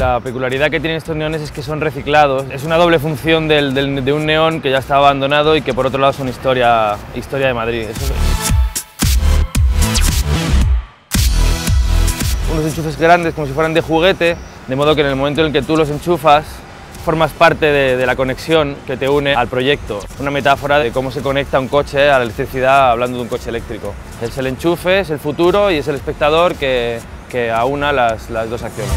La peculiaridad que tienen estos neones es que son reciclados. Es una doble función del, del, de un neón que ya estaba abandonado y que por otro lado son historia, historia de Madrid. Eso... Unos enchufes grandes como si fueran de juguete, de modo que en el momento en el que tú los enchufas formas parte de, de, la conexión que te une al proyecto. Una metáfora de cómo se conecta un coche a la electricidad hablando de un coche eléctrico. Es el enchufe, es el futuro y es el espectador que, que aúna las, las dos acciones.